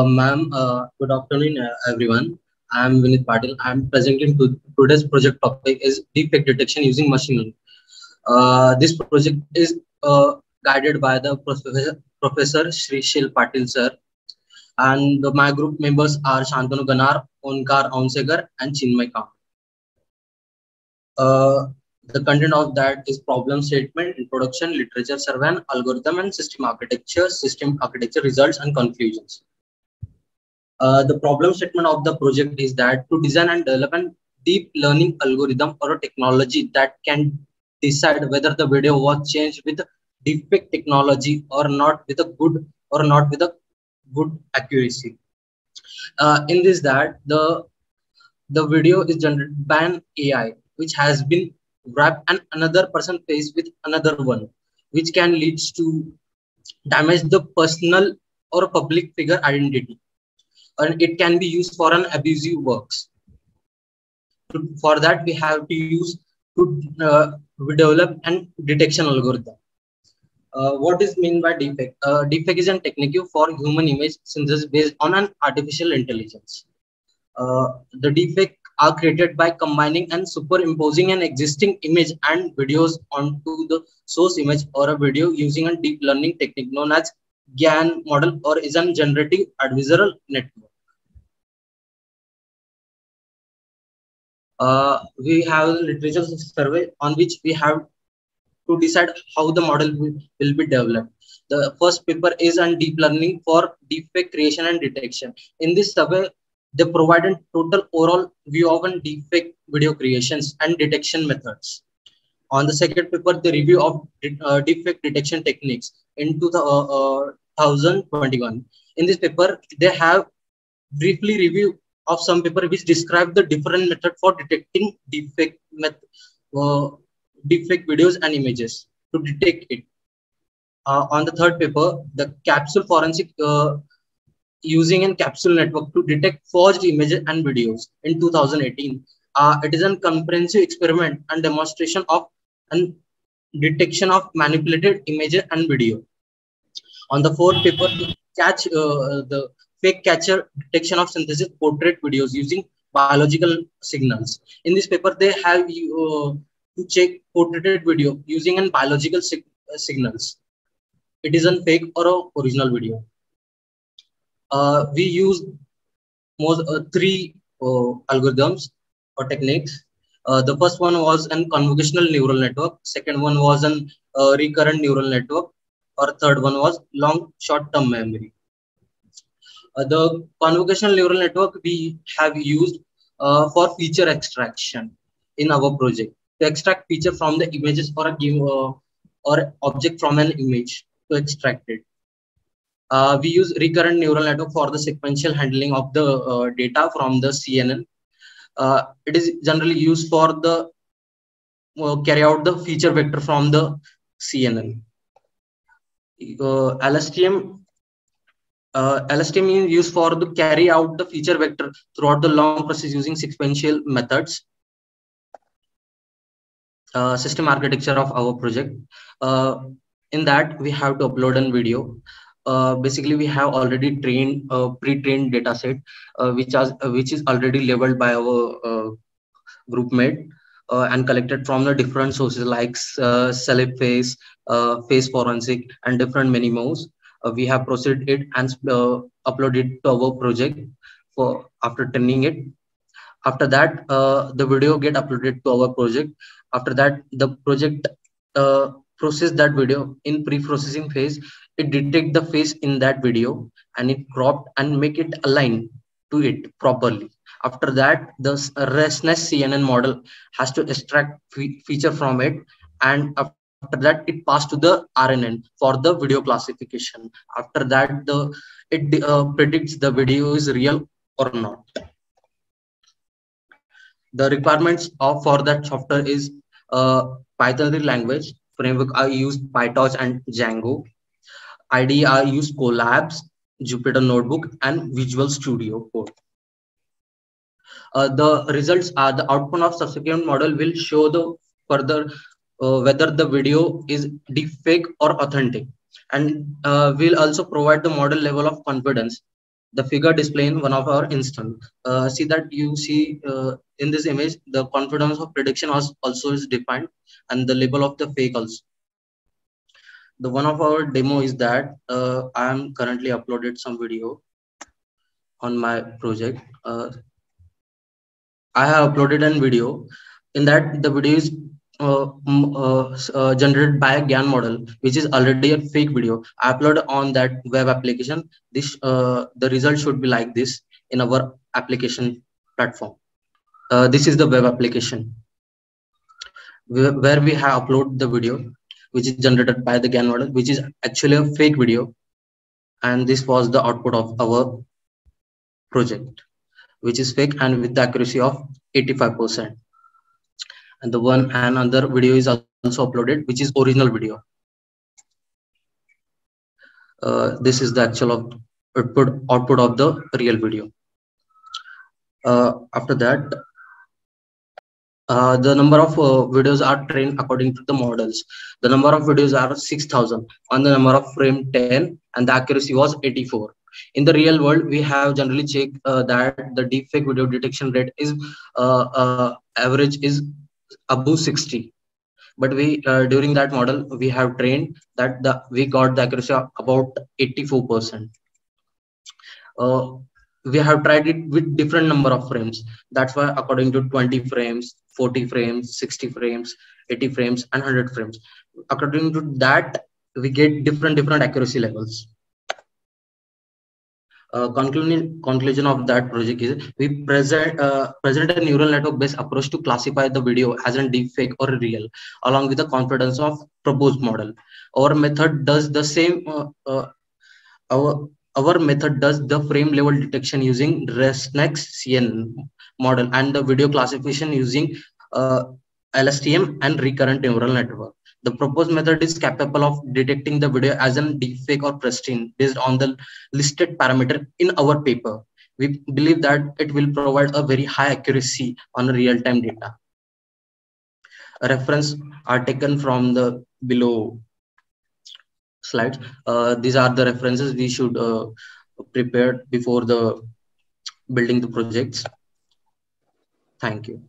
Uh, Ma'am, uh, good afternoon, uh, everyone. I'm Vineet Patil. I'm presenting to today's project topic is deepfake detection using machine learning. Uh, this project is uh, guided by the professor, professor Shri Shil Patil sir. And the, my group members are Shantanu Ganar, Onkar Onsegar, and Chinmay Kam. Uh, the content of that is problem statement, introduction, literature survey, algorithm and system architecture, system architecture results and conclusions. Uh, the problem statement of the project is that to design and develop a deep learning algorithm or a technology that can decide whether the video was changed with deepfake technology or not with a good or not with a good accuracy. Uh, in this that the the video is generated by an AI which has been wrapped and another person face with another one, which can lead to damage the personal or public figure identity and it can be used for an abusive works. For that, we have to use to uh, develop an detection algorithm. Uh, what is mean by deepfake? Uh, deepfake is a technique for human image synthesis based on an artificial intelligence. Uh, the deepfake are created by combining and superimposing an existing image and videos onto the source image or a video using a deep learning technique known as GAN model or is a generative adversarial network. uh, we have a literature survey on which we have to decide how the model will, will be developed. The first paper is on deep learning for deepfake creation and detection. In this survey, they provided total overall view of deepfake video creations and detection methods. On the second paper, the review of uh, deepfake detection techniques in 2021. Uh, in this paper, they have briefly reviewed of some paper which describe the different method for detecting defect uh, deepfake videos and images to detect it. Uh, on the third paper, the capsule forensic uh, using a capsule network to detect forged images and videos in 2018. Uh, it is a comprehensive experiment and demonstration of and detection of manipulated images and video. On the fourth paper, catch uh, the fake catcher detection of synthesis portrait videos using biological signals. In this paper, they have uh, to check portraited video using an biological sig uh, signals. It is a fake or a original video. Uh, we use most uh, three uh, algorithms or techniques. Uh, the first one was an convolutional neural network. Second one was an recurrent neural network. Or third one was long short-term memory. Uh, the convolutional neural network we have used uh, for feature extraction in our project to extract feature from the images or a give uh, or object from an image to extract it. Uh, we use recurrent neural network for the sequential handling of the uh, data from the CNN. Uh, it is generally used for the carry out the feature vector from the CNN. LSTM uh, LSTM is used for the carry out the feature vector throughout the long process using sequential methods. Uh, system architecture of our project. Uh, in that, we have to upload a video. Uh, basically, we have already trained a pre-trained data set, uh, which, has, uh, which is already labeled by our group mate and collected from the different sources like uh, Face, Face Forensic, and different many more. Uh, we have processed it and uh, uploaded to our project for after turning it. After that uh, the video get uploaded to our project. After that the project uh, process that video. In pre-processing phase it detect the face in that video and it cropped and make it align to it properly. After that the ResNet cnn model has to extract fe feature from it and after that it passed to the rnn for the video classification. After that the it uh, predicts the video is real or not. The requirements of for that software is uh, python language framework i use pytorch and django. Ide i use colabs jupyter notebook and visual studio code. Uh, the results are the output of subsequent model will show the further uh, whether the video is deep fake or authentic. And uh, we'll also provide the model level of confidence the figure display in one of our instance. Uh, see that you see uh, in this image, the confidence of prediction also is defined and the label of the fake also. The one of our demo is that uh, I am currently uploaded some video on my project. Uh, I have uploaded a video in that the video is generated by a GAN model, which is already a fake video. Upload on that web application. This uh, the result should be like this in our application platform. Uh, this is the web application where we have uploaded the video, which is generated by the GAN model, which is actually a fake video. And this was the output of our project, which is fake and with the accuracy of 85% and the one and another video is also uploaded which is original video. Uh, this is the actual output output of the real video. Uh, after that uh, the number of uh, videos are trained according to the models. The number of videos are 6000 on the number of frame 10 and the accuracy was 84 in the real world we have generally checked uh, that the deepfake video detection rate is uh, average is above 60 but we uh, during that model we have trained that the we got the accuracy of about 84 percent. Uh, we have tried it with different number of frames. That's why according to 20 frames 40 frames 60 frames 80 frames and 100 frames. According to that we get different different accuracy levels uh, conclusion conclusion of that project is we present uh, present a neural network based approach to classify the video as a deep fake or real along with the confidence of proposed model our method does the same uh, uh our our method does the frame level detection using ResNext CN model and the video classification using uh, LSTM and recurrent neural network. The proposed method is capable of detecting the video as a deepfake or pristine based on the listed parameter in our paper. We believe that it will provide a very high accuracy on real-time data. A reference are taken from the below slides. Uh, these are the references we should uh, prepare before the building the projects. Thank you.